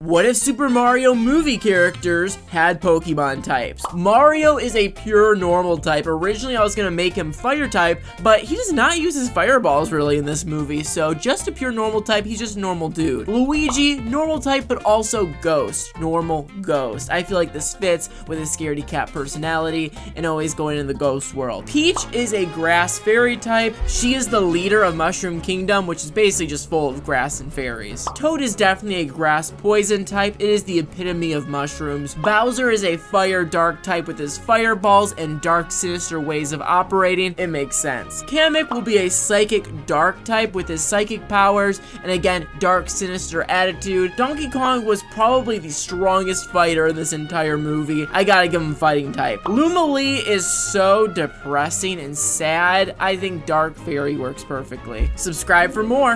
What if Super Mario movie characters had Pokemon types? Mario is a pure normal type. Originally, I was going to make him fire type, but he does not use his fireballs really in this movie, so just a pure normal type, he's just a normal dude. Luigi, normal type, but also ghost. Normal ghost. I feel like this fits with his scaredy cat personality and always going in the ghost world. Peach is a grass fairy type. She is the leader of Mushroom Kingdom, which is basically just full of grass and fairies. Toad is definitely a grass poison poison type, it is the epitome of mushrooms. Bowser is a fire dark type with his fireballs and dark sinister ways of operating. It makes sense. Kamek will be a psychic dark type with his psychic powers and again, dark sinister attitude. Donkey Kong was probably the strongest fighter in this entire movie. I gotta give him fighting type. Lumalee is so depressing and sad. I think Dark Fairy works perfectly. Subscribe for more.